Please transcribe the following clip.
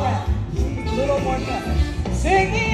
A Little more step. Singing.